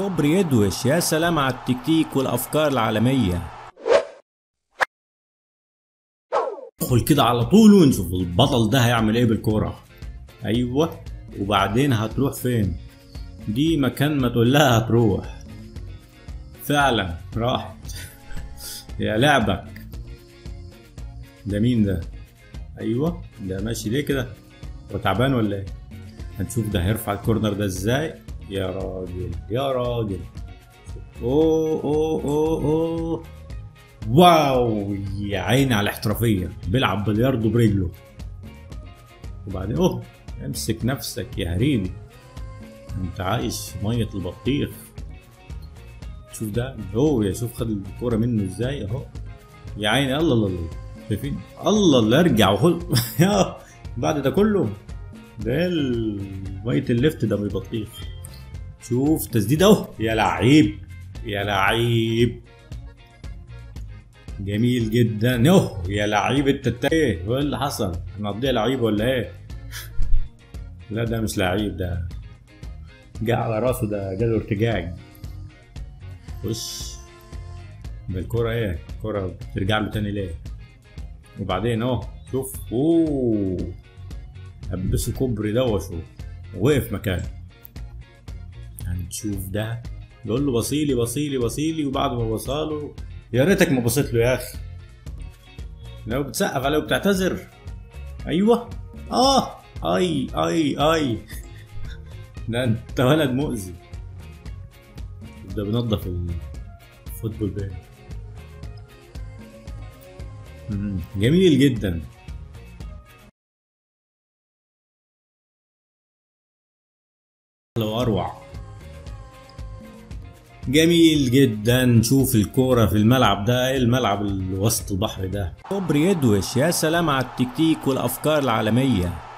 كوبري يدوش يا سلام على التكتيك والأفكار العالمية. ادخل كده على طول ونشوف البطل ده هيعمل إيه بالكورة. أيوه وبعدين هتروح فين؟ دي مكان ما تقول لها هتروح. فعلا راحت يا لعبك. ده مين ده؟ أيوه ده ماشي ليه كده؟ هو تعبان ولا إيه؟ هنشوف ده هيرفع الكورنر ده إزاي. يا راجل يا راجل. أوه أوه أوه أوه. واو يا عيني على الاحترافية. بيلعب بلياردو برجله. وبعدين أوه امسك نفسك يا هريدي أنت عايش مية البطيخ. شوف ده أوه يا شوف خد الكورة منه إزاي أهو. يا عيني الله الله الله. شايفين؟ الله اللي ارجع يا بعد ده كله. ده مية الليفت ده من البطيخ. شوف تسديد أهو. يا لعيب يا لعيب. جميل جدا. اوه يا لعيب أنت إيه هو إيه اللي حصل؟ هنقضيها لعيب ولا إيه؟ لا ده مش لعيب ده جه على راسه ده جاله ارتجاج. وش بالكرة إيه؟ الكرة بترجع له تاني ليه؟ وبعدين أهو شوف أوه. لبسه كوبري دوشه ووقف مكانه. هنشوف ده. بيقول له بصيلي بصيلي بصيلي وبعد ما بصاله يا ريتك ما بصيت له يا أخي. لو بتسقف عليه وبتعتذر. أيوه. آه. أي أي أي. ده أنت ولد مؤذي. ده بينظف الفوتبول مم، جميل جدا. لو اروع جميل جدا. شوف الكورة في الملعب ده. إيه الملعب اللي وسط البحر ده؟ كوبري يدوش يا سلام على التكتيك والأفكار العالمية.